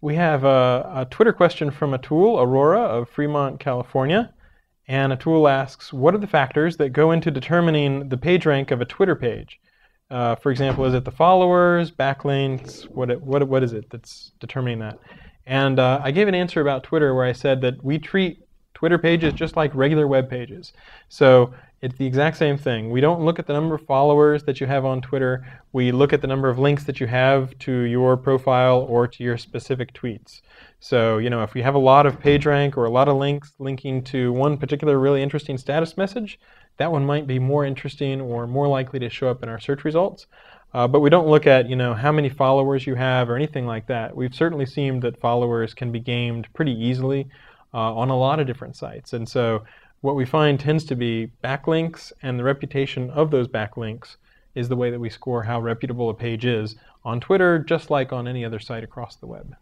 We have a, a Twitter question from Atul Arora of Fremont, California. And Atul asks, what are the factors that go into determining the PageRank of a Twitter page? Uh, for example, is it the followers, backlinks? What, it, what, what is it that's determining that? And uh, I gave an answer about Twitter where I said that we treat Twitter pages just like regular web pages. So it's the exact same thing. We don't look at the number of followers that you have on Twitter. We look at the number of links that you have to your profile or to your specific tweets. So, you know, if we have a lot of PageRank or a lot of links linking to one particular really interesting status message, that one might be more interesting or more likely to show up in our search results. Uh, but we don't look at, you know, how many followers you have or anything like that. We've certainly seen that followers can be gamed pretty easily uh, on a lot of different sites. And so what we find tends to be backlinks, and the reputation of those backlinks is the way that we score how reputable a page is on Twitter, just like on any other site across the web.